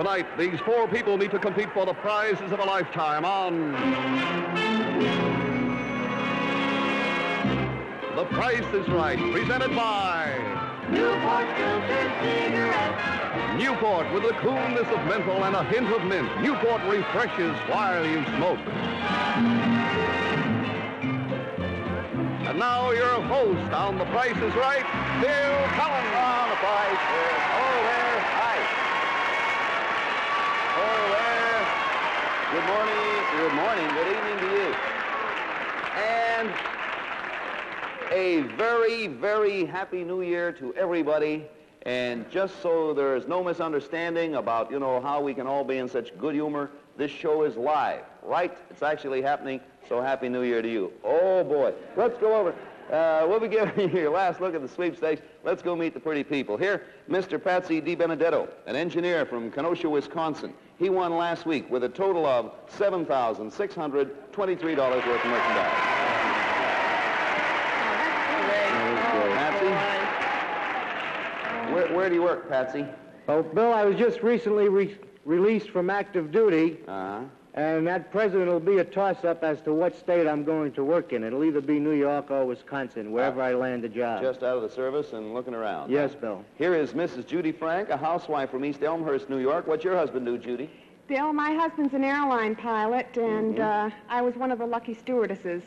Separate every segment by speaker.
Speaker 1: Tonight, these four people meet to compete for the prizes of a lifetime on. The Price is Right, presented by
Speaker 2: Newport filtered cigarettes.
Speaker 1: Newport with the coolness of menthol and a hint of mint. Newport refreshes while you smoke. And now your host on The Price is Right, Bill Cullen.
Speaker 3: On the price is oh there, hi. Oh there. Good morning, good morning, good evening to you. And a very, very happy new year to everybody. And just so there's no misunderstanding about, you know, how we can all be in such good humor, this show is live, right? It's actually happening, so happy new year to you. Oh, boy. Let's go over. Uh, we'll be giving you your last look at the sweepstakes. Let's go meet the pretty people. Here, Mr. Patsy DiBenedetto, an engineer from Kenosha, Wisconsin. He won last week with a total of $7,623 worth of merchandise. Patsy? Where, where do you work, Patsy?
Speaker 4: Well, Bill, I was just recently re- released from active duty,
Speaker 3: Uh-huh.
Speaker 4: And that president will be a toss-up as to what state I'm going to work in. It'll either be New York or Wisconsin, wherever I land a job.
Speaker 3: Just out of the service and looking around.
Speaker 4: Yes, Bill.
Speaker 3: Here is Mrs. Judy Frank, a housewife from East Elmhurst, New York. What's your husband do, Judy?
Speaker 5: Bill, my husband's an airline pilot, and uh, I was one of the lucky stewardesses.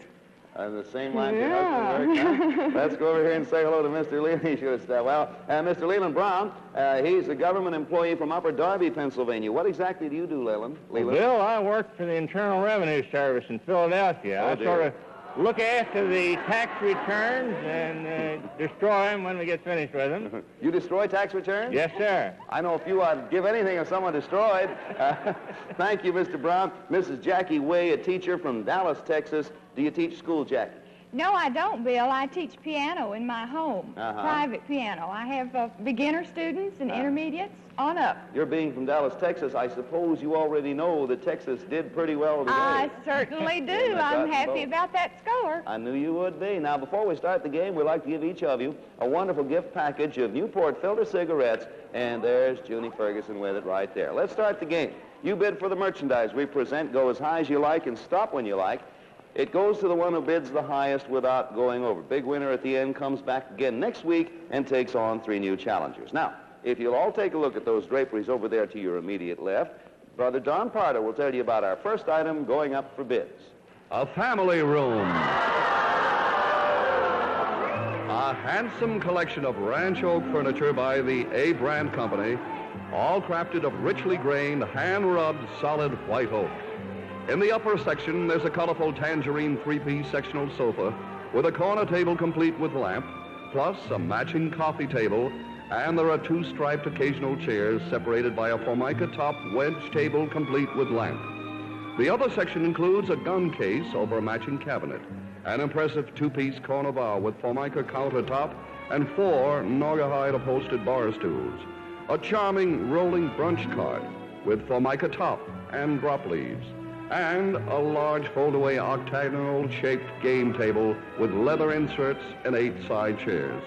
Speaker 3: On Uh, the same line your husband huh? Let's go over here and say hello to Mr. Leland. He should have said, well, uh, Mr. Leland Brown, uh, he's a government employee from Upper Darby, Pennsylvania. What exactly do you do, Leland? Leland?
Speaker 6: Bill, I work for the Internal Revenue Service in Philadelphia.
Speaker 3: Oh,
Speaker 6: I
Speaker 3: dear.
Speaker 6: sort of look after the tax returns and uh, destroy them when we get finished with them.
Speaker 3: You destroy tax returns?
Speaker 6: yes, sir.
Speaker 3: I know a few I'd give anything if someone destroyed. Uh, thank you, Mr. Brown. Mrs. Jackie Way, a teacher from Dallas, Texas. Do you teach school, Jackie?
Speaker 7: No, I don't, Bill. I teach piano in my home,
Speaker 3: Uh-huh.
Speaker 7: private piano. I have uh, beginner students and
Speaker 3: Uh-huh.
Speaker 7: intermediates on up.
Speaker 3: You're being from Dallas, Texas. I suppose you already know that Texas did pretty well today.
Speaker 7: I certainly do.
Speaker 3: Yeah,
Speaker 7: I'm happy about that score.
Speaker 3: I knew you would be. Now, before we start the game, we'd like to give each of you a wonderful gift package of Newport filter cigarettes, and there's Junie Ferguson with it right there. Let's start the game. You bid for the merchandise we present. Go as high as you like and stop when you like. It goes to the one who bids the highest without going over. Big winner at the end comes back again next week and takes on three new challengers. Now, if you'll all take a look at those draperies over there to your immediate left, Brother Don Pardo will tell you about our first item going up for bids.
Speaker 1: A family room. A handsome collection of ranch oak furniture by the A. Brandt Company, all crafted of richly grained, hand-rubbed, solid white oak. In the upper section, there's a colorful tangerine three-piece sectional sofa with a corner table complete with lamp, plus a matching coffee table, and there are two striped occasional chairs separated by a formica top wedge table complete with lamp. The other section includes a gun case over a matching cabinet, an impressive two-piece corner bar with formica countertop, and four Naugahyde upholstered bar stools. A charming rolling brunch cart with formica top and drop leaves, and a large foldaway octagonal-shaped game table with leather inserts and eight side chairs.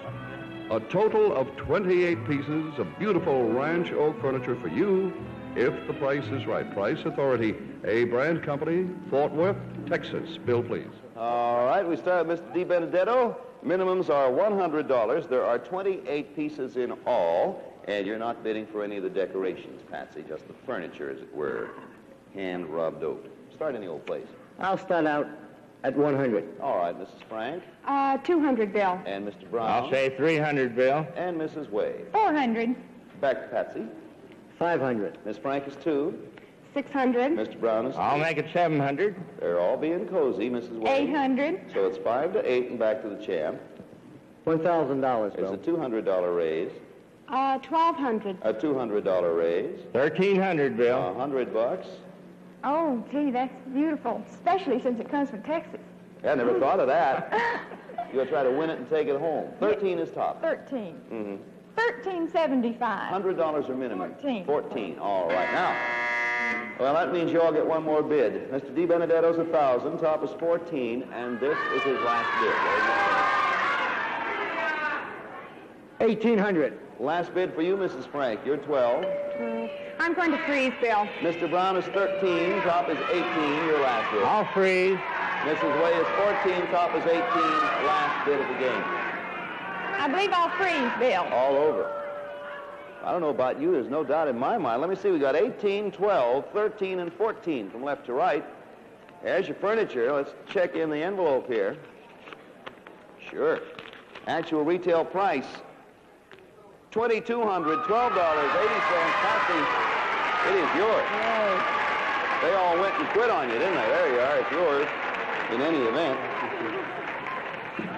Speaker 1: A total of 28 pieces of beautiful ranch oak furniture for you if the price is right. Price Authority, A. Brandt Company, Fort Worth, Texas. Bill, please.
Speaker 3: All right, we start with Mr. Di Benedetto. Minimums are $100. There are 28 pieces in all, and you're not bidding for any of the decorations, Patsy, just the furniture, as it were, hand-rubbed oak. Start any old place.
Speaker 4: I'll start out at 100.
Speaker 3: All right, Mrs. Frank,
Speaker 5: Uh, 200, Bill.
Speaker 3: and Mr. Brown.
Speaker 6: I'll say 300, Bill.
Speaker 3: And Mrs. Way.
Speaker 7: 400.
Speaker 3: Back to Patsy.
Speaker 4: 500.
Speaker 3: Miss Frank is two.
Speaker 5: 600.
Speaker 3: Mr. Brown is
Speaker 6: I'll make it 700.
Speaker 3: They're all being cozy, Mrs. Way.
Speaker 7: 800.
Speaker 3: So it's five to eight and back to the champ.
Speaker 4: $1,000,
Speaker 3: It's
Speaker 4: Bill.
Speaker 3: a $200 raise,
Speaker 5: Uh, 1200.
Speaker 3: a $200 raise,
Speaker 6: 1300, Bill.
Speaker 3: a 100 bucks.
Speaker 7: Oh, gee, that's beautiful, especially since it comes from Texas.
Speaker 3: I never thought of that. You'll try to win it and take it home. 13 is top.
Speaker 7: 13.
Speaker 3: Mm-hmm.
Speaker 7: 1375.
Speaker 3: $100 or minimum.
Speaker 7: 14.
Speaker 3: 14. All right. Now, well, that means you all get one more bid. Mr. Di Benedetto's a 1000 top is 14 and this is his last bid.
Speaker 4: 1800
Speaker 3: Last bid for you, Mrs. Frank. You're 12.
Speaker 5: Uh, I'm going to freeze, Bill.
Speaker 3: Mr. Brown is 13. Top is 18. Your last bid.
Speaker 6: I'll freeze.
Speaker 3: Mrs. Way is 14. Top is 18. Last bid of the game.
Speaker 7: I believe I'll freeze, Bill.
Speaker 3: All over. I don't know about you. There's no doubt in my mind. Let me see. We got 18, 12, 13, and 14 from left to right. There's your furniture. Let's check in the envelope here. Sure. Actual retail price, $2,200, $12.80. Patsy, it is yours. They all went and quit on you, didn't they? There you are. It's yours in any event.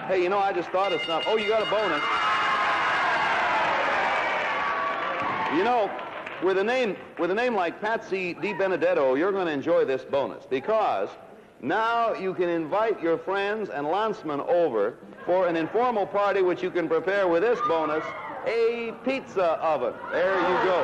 Speaker 3: Hey, you know, I just thought of something. Oh, you got a bonus. You know, with a name with a name like Patsy Di Benedetto, you're going to enjoy this bonus because now you can invite your friends and lancemen over for an informal party which you can prepare with this bonus, a pizza oven. There you go.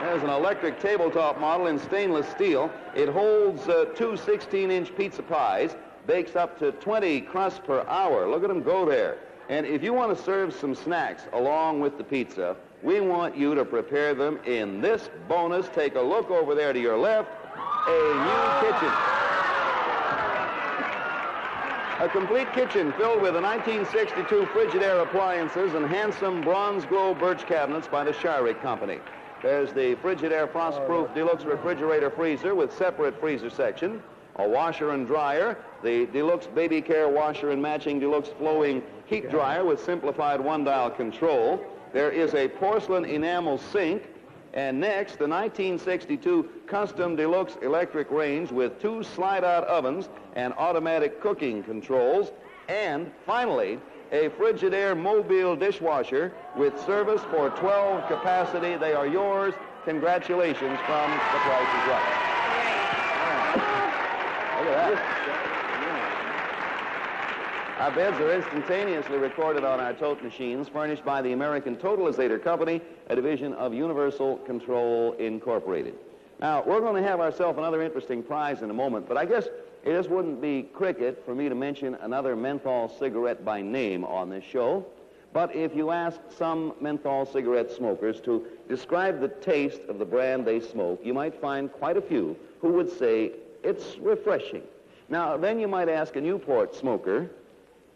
Speaker 3: There's an electric tabletop model in stainless steel. It holds uh, two 16-inch pizza pies, bakes up to 20 crusts per hour. Look at them go there. And if you want to serve some snacks along with the pizza, we want you to prepare them in this bonus. Take a look over there to your left, a new kitchen. A complete kitchen filled with the 1962 Frigidaire appliances and handsome bronze glow birch cabinets by the Sharrick Company. There's the Frigidaire Frostproof oh, Deluxe Refrigerator Freezer with separate freezer section, a washer and dryer, the Deluxe Baby Care Washer and matching Deluxe Flowing Heat Dryer with simplified one-dial control. There is a porcelain enamel sink, and next, the 1962 Custom Deluxe Electric Range with two slide-out ovens and automatic cooking controls. And finally, a Frigidaire Mobile dishwasher with service for 12 capacity. They are yours. Congratulations from The Price is Right. Look at that. Our bids are instantaneously recorded on our tote machines furnished by the American Totalizator Company, a division of Universal Control Incorporated. Now, we're going to have ourselves another interesting prize in a moment, but I guess it just wouldn't be cricket for me to mention another menthol cigarette by name on this show. But if you ask some menthol cigarette smokers to describe the taste of the brand they smoke, you might find quite a few who would say it's refreshing. Now, then you might ask a Newport smoker,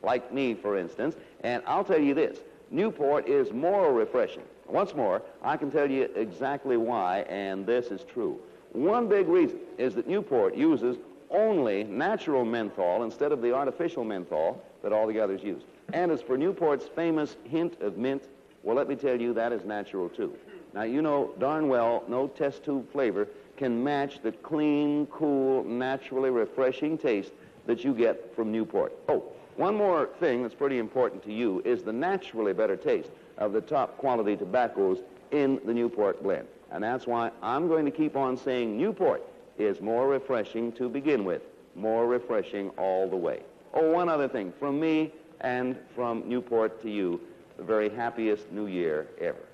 Speaker 3: like me, for instance, and I'll tell you this Newport is more refreshing. Once more, I can tell you exactly why, and this is true. One big reason is that Newport uses only natural menthol instead of the artificial menthol that all the others use. And as for Newport's famous hint of mint, well, let me tell you, that is natural too. Now, you know darn well no test tube flavor can match the clean, cool, naturally refreshing taste that you get from Newport. Oh, one more thing that's pretty important to you is the naturally better taste of the top quality tobaccos in the Newport blend. And that's why I'm going to keep on saying Newport is more refreshing to begin with, more refreshing all the way. Oh, one other thing. From me and from Newport to you, the very happiest new year ever.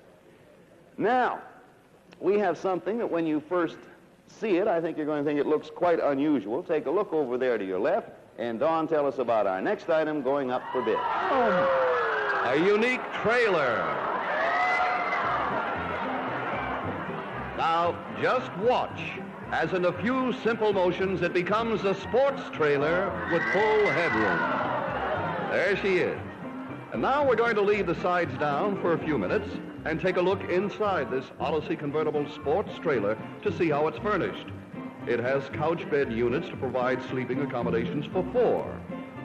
Speaker 3: Now, we have something that when you first see it, I think you're going to think it looks quite unusual. Take a look over there to your left, and Don, tell us about our next item going up for bid.
Speaker 1: A unique trailer. Now, just watch as in a few simple motions it becomes a sports trailer with full headroom. There she is. And now we're going to leave the sides down for a few minutes and take a look inside this Odyssey convertible sports trailer to see how it's furnished. It has couch bed units to provide sleeping accommodations for four.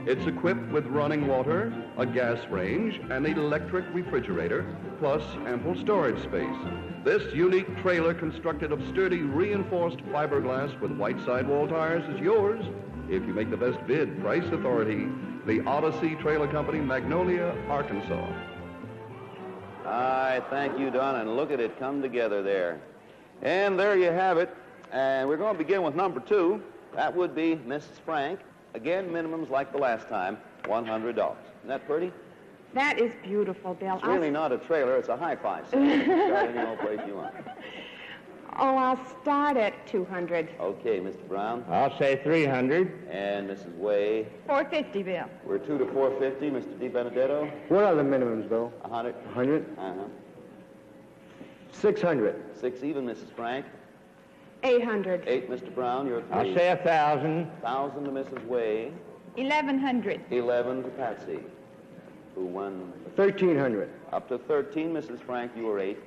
Speaker 1: It's equipped with running water, a gas range, and an electric refrigerator, plus ample storage space. This unique trailer constructed of sturdy reinforced fiberglass with white sidewall tires is yours if you make the best bid. Price Authority, the Odyssey Trailer Company, Magnolia, Arkansas.
Speaker 3: I thank you, Don, and look at it come together there. And there you have it. And we're going to begin with number two. That would be Mrs. Frank. Again, minimums like the last time, $100. Isn't that pretty?
Speaker 5: That is beautiful, Bill.
Speaker 3: It's really not a trailer, it's a hi-fi set. You can start any old place you want.
Speaker 5: Oh, I'll start at 200.
Speaker 3: Okay, Mr. Brown.
Speaker 6: I'll say 300.
Speaker 3: And Mrs. Way.
Speaker 7: 450, Bill.
Speaker 3: We're two to 450. Mr. Di Benedetto.
Speaker 4: What are the minimums, Bill?
Speaker 3: 100.
Speaker 4: 100?
Speaker 3: Uh-huh.
Speaker 4: 600.
Speaker 3: Six even, Mrs. Frank.
Speaker 5: 800.
Speaker 3: Eight, Mr. Brown. You're 3
Speaker 6: I'll say a 1,000.
Speaker 3: Thousand to Mrs. Way.
Speaker 7: 1100.
Speaker 3: 11 to Patsy, who won
Speaker 4: 1,300.
Speaker 3: up to 13. Mrs. Frank, you were 8.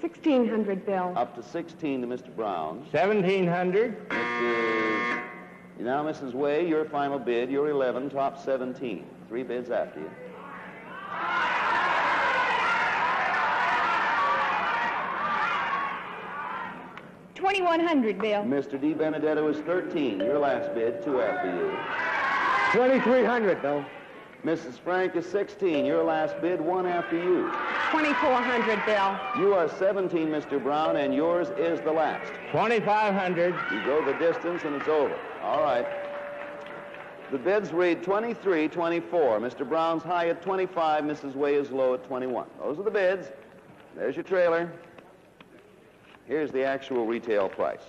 Speaker 5: 1600, Bill.
Speaker 3: Up to 16 to Mr. Brown.
Speaker 6: 1,700.
Speaker 3: Mrs. Now, Mrs. Way, your final bid, you're 11, top 17. Three bids after you.
Speaker 7: Twenty-one hundred, Bill.
Speaker 3: Mr. Di Benedetto is 13, your last bid, two after you.
Speaker 4: 2,300, Bill.
Speaker 3: Mrs. Frank is 16, your last bid, one after you.
Speaker 5: 2400, Bill.
Speaker 3: You are 17, Mr. Brown, and yours is the last.
Speaker 6: 2,500.
Speaker 3: You go the distance and it's over. All right. The bids read 23, 24. Mr. Brown's high at 25. Mrs. Way is low at 21. Those are the bids. There's your trailer. Here's the actual retail price.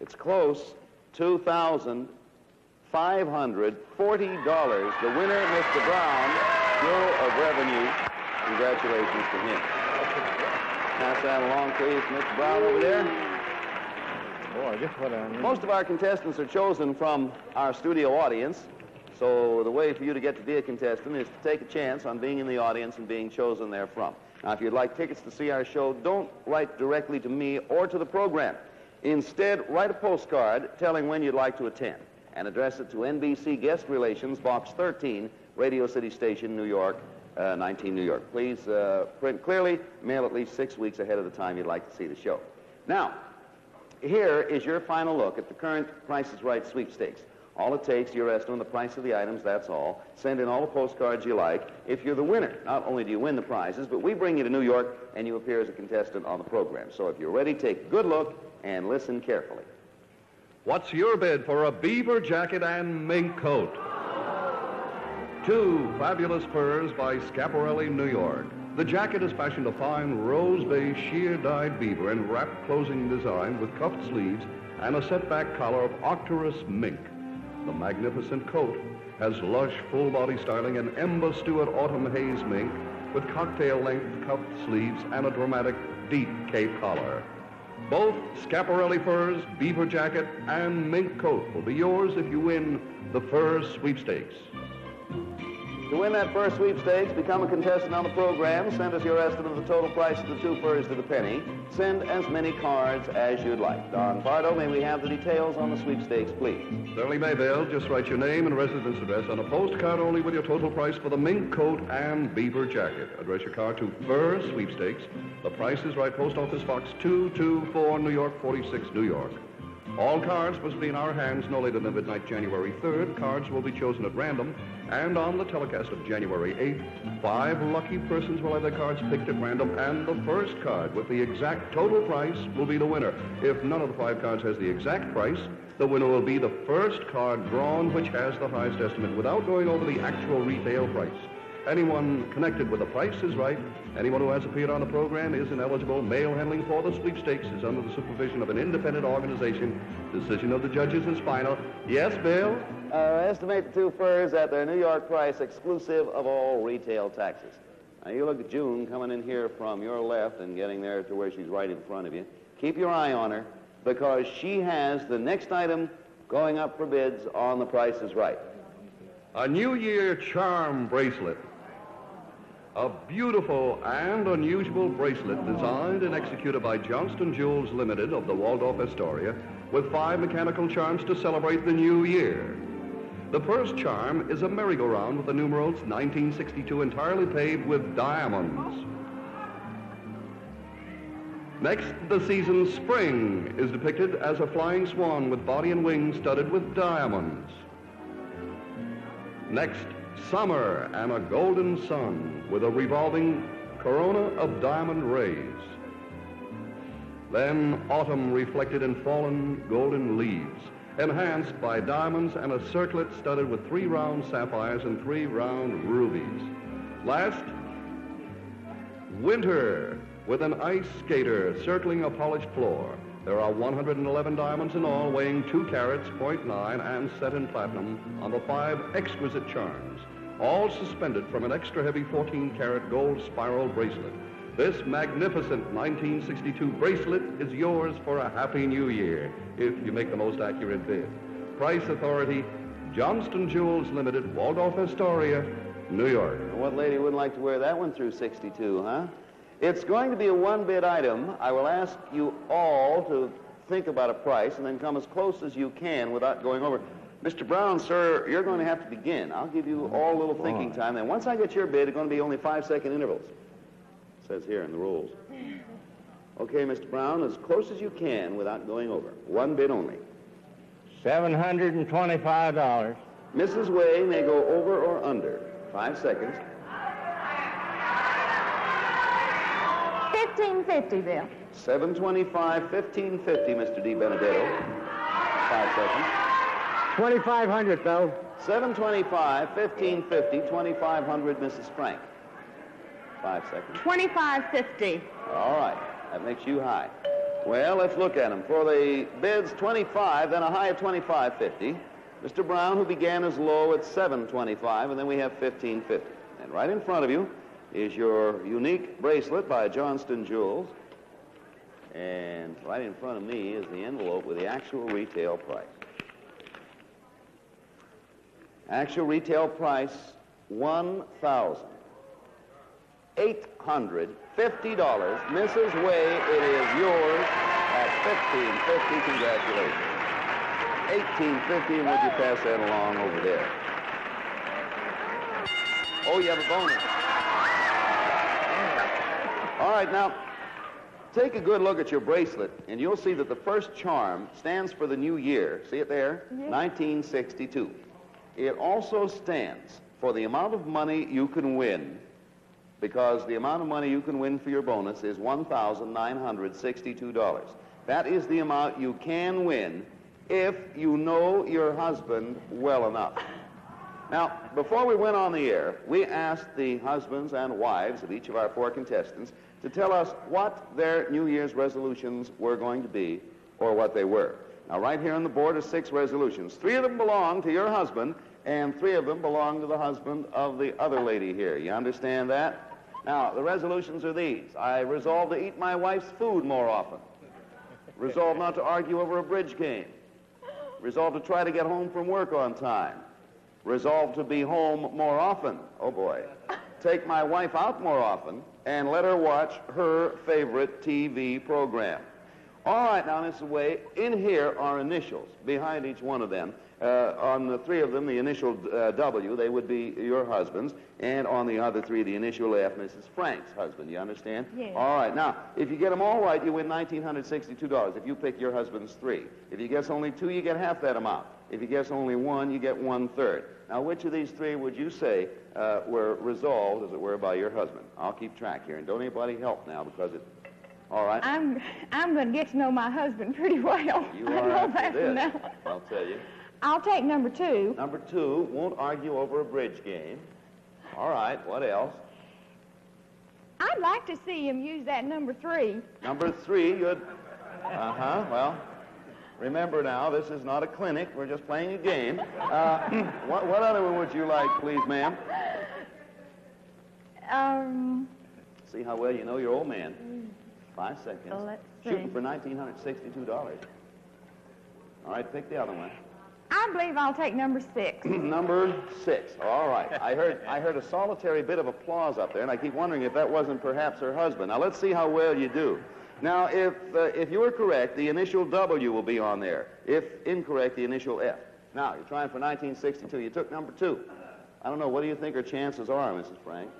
Speaker 3: It's close. $2,540. The winner, Mr. Brown, Bureau of Revenue. Congratulations to him. Pass that along, please, Mr. Brown over there.
Speaker 6: Boy, just what a...
Speaker 3: Most of our contestants are chosen from our studio audience. So the way for you to get to be a contestant is to take a chance on being in the audience and being chosen there from. Now, if you'd like tickets to see our show, don't write directly to me or to the program. Instead, write a postcard telling when you'd like to attend and address it to NBC Guest Relations, Box 13, Radio City Station, New York, uh, 19 New York. Please uh, print clearly, mail at least six weeks ahead of the time you'd like to see the show. Now, here is your final look at the current Price is Right sweepstakes. All it takes, your estimate the price of the items, that's all. Send in all the postcards you like. If you're the winner, not only do you win the prizes, but we bring you to New York and you appear as a contestant on the program. So if you're ready, take a good look and listen carefully.
Speaker 1: What's your bid for a beaver jacket and mink coat? Two fabulous furs by Schiaparelli, New York. The jacket is fashioned a fine rose bay sheer dyed beaver in wrapped closing design with cuffed sleeves and a set-back collar of Octorus mink. The magnificent coat has lush full body styling in Emma Stewart autumn haze mink with cocktail length cuffed sleeves and a dramatic deep cape collar. Both Schiaparelli furs, beaver jacket, and mink coat will be yours if you win the fur sweepstakes.
Speaker 3: To win that first sweepstakes, become a contestant on the program. Send us your estimate of the total price of the two furs to the penny. Send as many cards as you'd like. Don Pardo, may we have the details on the sweepstakes, please?
Speaker 1: Certainly may, Bill. Just write your name and residence address on a postcard only with your total price for the mink coat and beaver jacket. Address your card to Fur Sweepstakes. The price is right, Post Office Box 224, New York 46, New York. All cards must be in our hands no later than midnight, January 3rd. Cards will be chosen at random, and on the telecast of January 8th, five lucky persons will have their cards picked at random, and the first card with the exact total price will be the winner. If none of the five cards has the exact price, the winner will be the first card drawn which has the highest estimate without going over the actual retail price. Anyone connected with the price is right. Anyone who has appeared on the program is ineligible. Mail handling for the sweepstakes is under the supervision of an independent organization. Decision of the judges is final. Yes, Bill?
Speaker 3: Uh, estimate the two furs at their New York price, exclusive of all retail taxes. Now, you look at June coming in here from your left and getting there to where she's right in front of you. Keep your eye on her because she has the next item going up for bids on the Price is Right.
Speaker 1: A New Year charm bracelet. A beautiful and unusual bracelet designed and executed by Johnston Jewels Limited of the Waldorf Astoria with five mechanical charms to celebrate the new year. The first charm is a merry-go-round with the numerals 1962 entirely paved with diamonds. Next, the season spring is depicted as a flying swan with body and wings studded with diamonds. Next, summer and a golden sun with a revolving corona of diamond rays. Then autumn reflected in fallen golden leaves, enhanced by diamonds and a circlet studded with three round sapphires and three round rubies. Last, winter with an ice skater circling a polished floor. There are 111 diamonds in all, weighing 2 carats, 0.9, and set in platinum on the five exquisite charms, all suspended from an extra heavy 14 carat gold spiral bracelet. This magnificent 1962 bracelet is yours for a happy new year if you make the most accurate bid. Price authority, Johnston Jewels Limited, Waldorf Astoria, New York.
Speaker 3: What lady wouldn't like to wear that one through 62, huh? It's going to be a one-bid item. I will ask you all to think about a price and then come as close as you can without going over. Mr. Brown, sir, you're going to have to begin. I'll give you mm-hmm. all a little thinking time. Then once I get your bid, it's going to be only five-second intervals. It says here in the rules. Okay, Mr. Brown, as close as you can without going over. One bid only.
Speaker 6: $725.
Speaker 3: Mrs. Way may go over or under. Five seconds.
Speaker 7: Fifteen fifty, Bill.
Speaker 3: 725, 1550, Mr. Di Benedetto. Five seconds.
Speaker 4: 2,500, Bill.
Speaker 3: 725, 1550, 2500, Mrs. Frank. Five seconds.
Speaker 5: 2550.
Speaker 3: All right. That makes you high. Well, let's look at them. For the bids 25, then a high of 2550. Mr. Brown, who began as low at 725, and then we have 1550. And right in front of you is your unique bracelet by Johnston Jewels. And right in front of me is the envelope with the actual retail price. Actual retail price, one thousand eight hundred fifty dollars. Mrs. Way, it is yours at fifteen fifty. Congratulations. Eighteen fifty, and would you pass that along over there? Oh, you have a bonus. All right, now take a good look at your bracelet, and you'll see that the first charm stands for the new year. See it there? 1962. It also stands for the amount of money you can win because the amount of money you can win for your bonus is $1,962. That is the amount you can win if you know your husband well enough. Now, before we went on the air, we asked the husbands and wives of each of our four contestants to tell us what their New Year's resolutions were going to be or what they were. Now, right here on the board are six resolutions. Three of them belong to your husband, and three of them belong to the husband of the other lady here. You understand that? Now, the resolutions are these. I resolve to eat my wife's food more often. Resolve not to argue over a bridge game. Resolve to try to get home from work on time. Resolve to be home more often. Oh boy. Take my wife out more often and let her watch her favorite TV program. All right, now, Mrs. Way, in here are initials behind each one of them. Uh, on the three of them, the initial uh, W, they would be your husband's, and on the other three, the initial F, Mrs. Frank's husband. You understand?
Speaker 7: Yes.
Speaker 3: All right. Now, if you get them all right, you win $1,962 if you pick your husband's three. If you guess only two, you get half that amount. If you guess only one, you get one third. Now, which of these three would you say uh, were resolved, as it were, by your husband? I'll keep track here, and don't anybody help now because it. All right.
Speaker 7: I'm I'm going to get to know my husband pretty well.
Speaker 3: You
Speaker 7: I know that now.
Speaker 3: I'll tell you.
Speaker 7: I'll take number two.
Speaker 3: Number two, won't argue over a bridge game. All right, what else?
Speaker 7: I'd like to see him use that number three.
Speaker 3: Number three, you'd. Uh huh, well, remember now, this is not a clinic. We're just playing a game. Uh, what, what other one would you like, please, ma'am?
Speaker 7: Um,
Speaker 3: See how well you know your old man. Five seconds.
Speaker 7: Let's
Speaker 3: Shooting
Speaker 7: see.
Speaker 3: for $1,962. All right, pick the other one.
Speaker 7: I believe I'll take number six.
Speaker 3: Number six. All right. I heard I heard a solitary bit of applause up there, and I keep wondering if that wasn't perhaps her husband. Now let's see how well you do. Now, if uh, if you are correct, the initial W will be on there. If incorrect, the initial F. Now you're trying for 1962. You took number two. I don't know. What do you think her chances are, Mrs. Frank?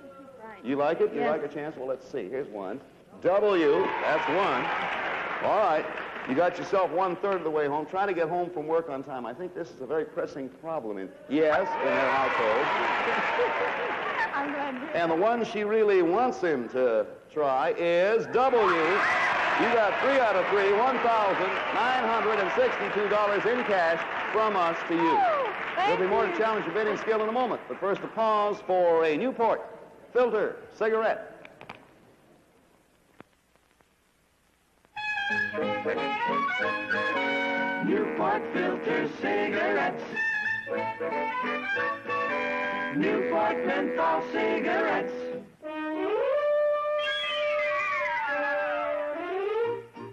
Speaker 3: Right. You like it? You like a chance? Well, let's see. Here's one. W. That's one. All right. You got yourself one third of the way home. Try to get home from work on time. I think this is a very pressing problem in yes in their household.
Speaker 7: I'm glad hear
Speaker 3: And the one she really wants him to try is W. You got three out of three, $1,962 in cash from us to you.
Speaker 7: thank
Speaker 3: There'll be more to challenge your bidding skill in a moment. But first, a pause for a Newport filter cigarette.
Speaker 2: Newport filter cigarettes. Newport menthol cigarettes.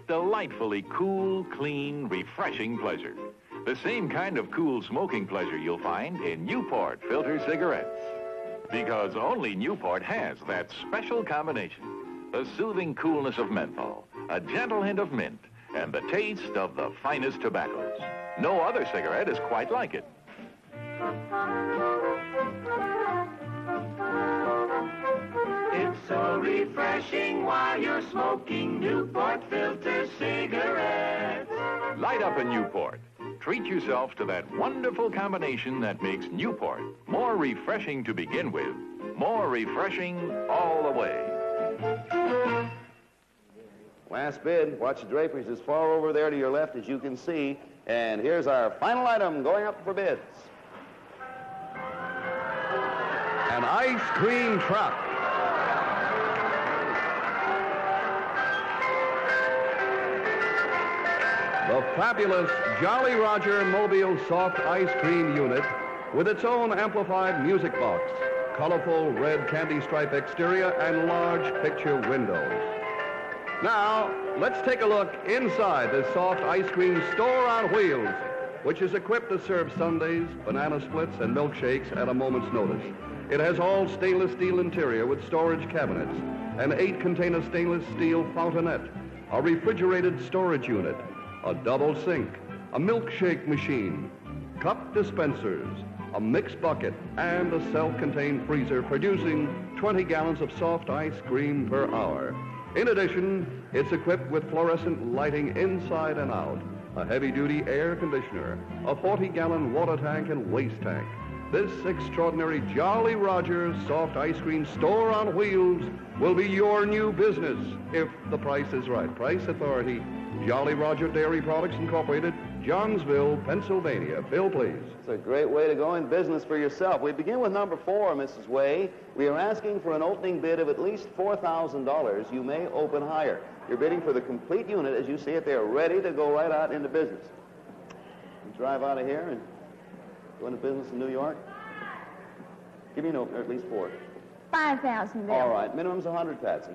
Speaker 8: Delightfully cool, clean, refreshing pleasure. The same kind of cool smoking pleasure you'll find in Newport filter cigarettes. Because only Newport has that special combination. The soothing coolness of menthol, a gentle hint of mint, and the taste of the finest tobaccos. No other cigarette is quite like it.
Speaker 2: It's so refreshing while you're smoking Newport filter cigarettes.
Speaker 8: Light up a Newport. Treat yourself to that wonderful combination that makes Newport more refreshing to begin with, more refreshing all the way.
Speaker 3: Last bid. Watch the draperies as far over there to your left as you can see. And here's our final item going up for bids.
Speaker 1: An ice cream truck. The fabulous Jolly Roger Mobile Soft Ice Cream Unit with its own amplified music box, colorful red candy stripe exterior, and large picture windows. Now, let's take a look inside this soft ice cream store on wheels, which is equipped to serve sundaes, banana splits, and milkshakes at a moment's notice. It has all stainless steel interior with storage cabinets, an eight-container stainless steel fountainette, a refrigerated storage unit, a double sink, a milkshake machine, cup dispensers, a mix bucket, and a self-contained freezer producing 20 gallons of soft ice cream per hour. In addition, it's equipped with fluorescent lighting inside and out, a heavy-duty air conditioner, a 40-gallon water tank and waste tank. This extraordinary Jolly Roger soft ice cream store on wheels will be your new business if the price is right. Price Authority, Jolly Roger Dairy Products Incorporated, Johnsville, Pennsylvania. Bill, please.
Speaker 3: It's a great way to go in business for yourself. We begin with number four, Mrs. Way. We are asking for an opening bid of at least $4,000. You may open higher. You're bidding for the complete unit. As you see it, they're ready to go right out into business. You drive out of here and go into business in New York. Give me an opener, at least four.
Speaker 7: 5,000, Bill.
Speaker 3: All right. Minimum's 100, Patsy.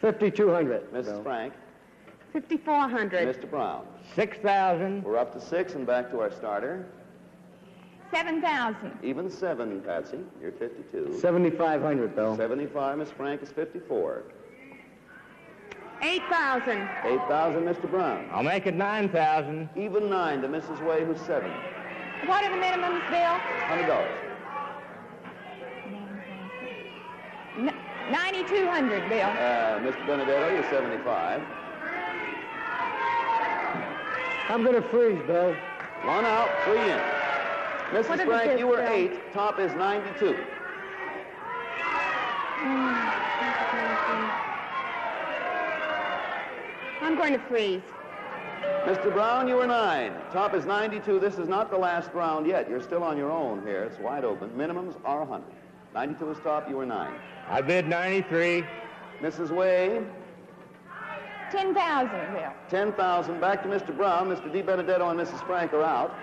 Speaker 4: 5,200.
Speaker 3: Mrs.
Speaker 4: Bill.
Speaker 3: Frank.
Speaker 5: 5,400.
Speaker 3: Mr. Brown.
Speaker 6: 6,000.
Speaker 3: We're up to six and back to our starter.
Speaker 7: 7,000.
Speaker 3: Even seven, Patsy. You're 52.
Speaker 4: 7,500, Bill.
Speaker 3: 75, Miss Frank is 54.
Speaker 5: 8,000.
Speaker 3: 8,000, Mr. Brown.
Speaker 6: I'll make it 9,000.
Speaker 3: Even nine to Mrs. Way, who's seven.
Speaker 7: What are the minimums, Bill?
Speaker 3: $100.
Speaker 7: N- 9,200, Bill.
Speaker 3: Uh, Mr. Benedetto, you're 75.
Speaker 4: I'm going to freeze, Bill.
Speaker 3: One out, three in. Mrs.
Speaker 5: What are the
Speaker 3: Frank,
Speaker 5: bids,
Speaker 3: you were
Speaker 5: Bill?
Speaker 3: eight. Top is 92.
Speaker 5: I'm going to freeze.
Speaker 3: Mr. Brown, you were nine. Top is 92. This is not the last round yet. You're still on your own here. It's wide open. Minimums are 100. 92 is top. You were nine.
Speaker 6: I bid 93.
Speaker 3: Mrs. Way,
Speaker 7: 10,000, Bill.
Speaker 3: 10,000. Back to Mr. Brown. Mr. Di Benedetto and Mrs. Frank are out.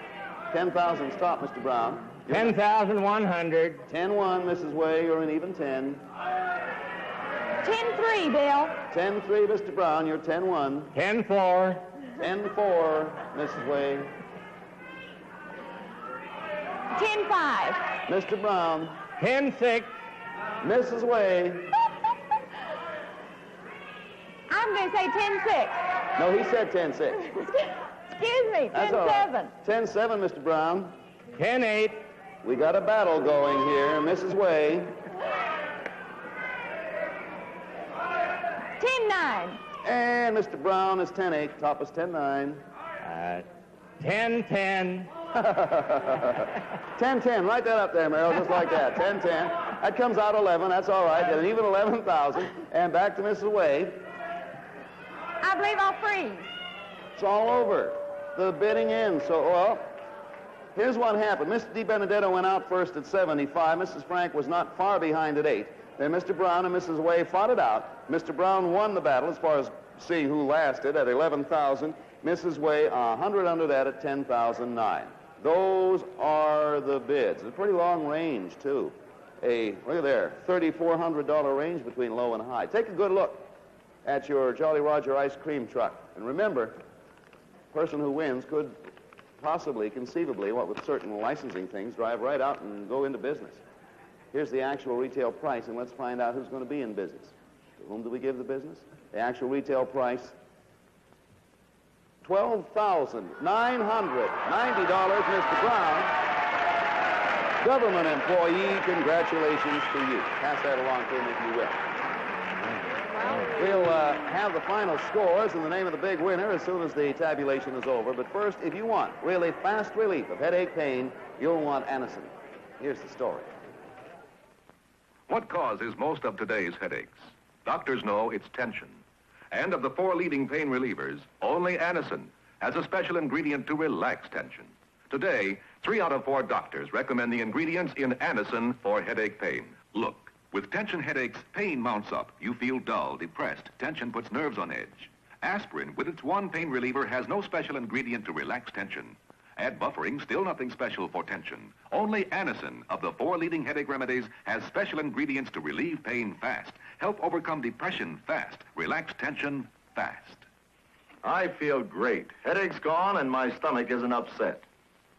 Speaker 3: 10,000 stop, Mr. Brown. You're
Speaker 6: 10,100.
Speaker 3: 10-1, Mrs. Way. You're an even 10.
Speaker 7: 10,3, Bill.
Speaker 3: 10-3, Mr. Brown. You're 10-1.
Speaker 6: 10,4.
Speaker 3: 10-4, Mrs. Way.
Speaker 7: 10,5.
Speaker 3: Mr. Brown.
Speaker 6: 10,6.
Speaker 3: Mrs. Way.
Speaker 7: I'm going to say 10,6.
Speaker 3: No, he said 10-6.
Speaker 7: Excuse me,
Speaker 3: That's all
Speaker 7: 10,7.
Speaker 3: right. 10-7, Mr. Brown.
Speaker 6: 10,8.
Speaker 3: We got a battle going here. Mrs. Way.
Speaker 7: 10,9.
Speaker 3: And Mr. Brown is 10-8. Top is 10-9.
Speaker 6: Uh, 10,10.
Speaker 3: 10-10. Write that up there, Merrill, just like that. 10-10. That comes out 11. That's all right. An even 11,000. And back to Mrs. Way.
Speaker 7: I believe I'll freeze.
Speaker 3: It's all over. The bidding ends. So, well, here's what happened. Mr. Di Benedetto went out first at 75. Mrs. Frank was not far behind at 8. Then Mr. Brown and Mrs. Way fought it out. Mr. Brown won the battle as far as see who lasted at 11,000. Mrs. Way, a 100 under that at 10,009. Those are the bids. It's a pretty long range, too. A, look at there, $3,400 range between low and high. Take a good look at your Jolly Roger ice cream truck. And remember, the person who wins could possibly, conceivably, what with certain licensing things, drive right out and go into business. Here's the actual retail price, and let's find out who's going to be in business. To whom do we give the business? The actual retail price, $12,990, Mr. Brown. Government employee, congratulations to you. Pass that along to him if you will. We'll uh, have the final scores and the name of the big winner as soon as the tabulation is over. But first, if you want really fast relief of headache pain, you'll want Anacin. Here's the story.
Speaker 9: What causes most of today's headaches? Doctors know it's tension. And of the four leading pain relievers, only Anacin has a special ingredient to relax tension. Today, three out of four doctors recommend the ingredients in Anacin for headache pain. Look. With tension headaches, pain mounts up. You feel dull, depressed. Tension puts nerves on edge. Aspirin, with its one pain reliever, has no special ingredient to relax tension. Add buffering, still nothing special for tension. Only Anacin, of the four leading headache remedies, has special ingredients to relieve pain fast, help overcome depression fast, relax tension fast.
Speaker 10: I feel great. Headache's gone and my stomach isn't upset.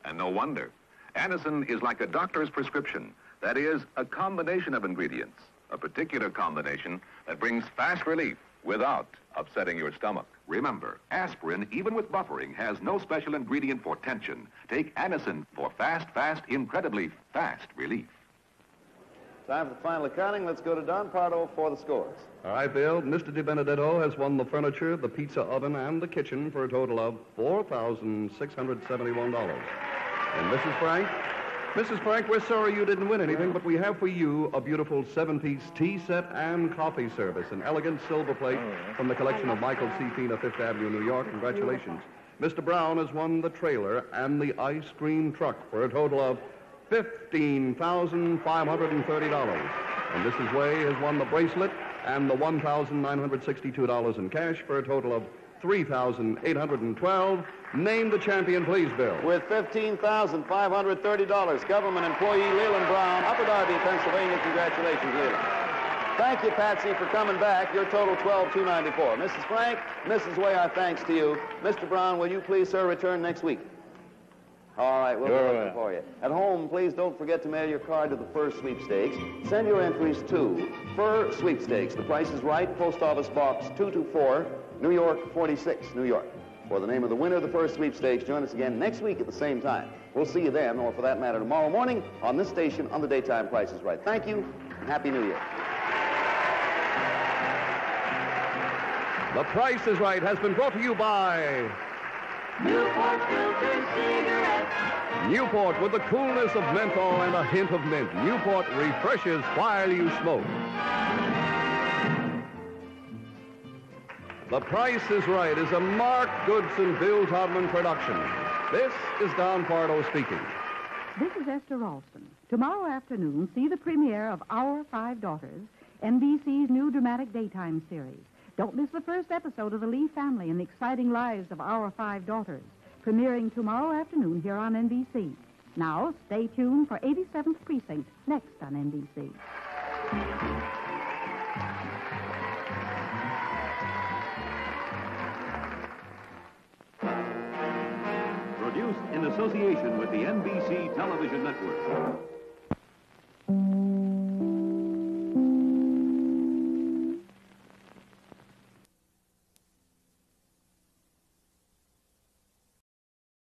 Speaker 9: And no wonder. Anacin is like a doctor's prescription. That is, a combination of ingredients, a particular combination that brings fast relief without upsetting your stomach. Remember, aspirin, even with buffering, has no special ingredient for tension. Take Anacin for fast, fast, incredibly fast relief.
Speaker 3: Time for the final accounting. Let's go to Don Pardo for the scores.
Speaker 1: All right, Bill. Mr. Di Benedetto has won the furniture, the pizza oven, and the kitchen for a total of $4,671. And Mrs. Frank? Mrs. Frank, we're sorry you didn't win anything, but we have for you a beautiful seven-piece tea set and coffee service, an elegant silver plate oh, from the collection of Michael C. Fina, Fifth Avenue, New York. Congratulations. Mr. Brown has won the trailer and the ice cream truck for a total of $15,530. And Mrs. Way has won the bracelet and the $1,962 in cash for a total of 3,812. Name the champion, please, Bill.
Speaker 3: With $15,530, government employee Leland Brown, Upper Darby, Pennsylvania. Congratulations, Leland. Thank you, Patsy, for coming back. Your total 12294. Mrs. Frank, Mrs. Way, our thanks to you. Mr. Brown, will you please, sir, return next week? All right, we'll
Speaker 6: Sure
Speaker 3: be looking
Speaker 6: will.
Speaker 3: for you. At home, please don't forget to mail your card to the Fur Sweepstakes. Send your entries to Fur Sweepstakes. The price is right. Post Office Box 224, New York 46, New York. For the name of the winner of the first Sweepstakes, join us again next week at the same time. We'll see you then, or for that matter, tomorrow morning on this station on the Daytime Price is Right. Thank you, and Happy New Year.
Speaker 1: The Price is Right has been brought to you by
Speaker 2: Newport filter cigarettes.
Speaker 1: Newport with the coolness of menthol and a hint of mint. Newport refreshes while you smoke. The Price is Right is a Mark Goodson, Bill Todman production. This is Don Pardo speaking.
Speaker 11: This is Esther Ralston. Tomorrow afternoon, see the premiere of Our Five Daughters, NBC's new dramatic daytime series. Don't miss the first episode of The Lee Family and the exciting lives of Our Five Daughters, premiering tomorrow afternoon here on NBC. Now, stay tuned for 87th Precinct, next on NBC.
Speaker 12: in association with the NBC Television Network.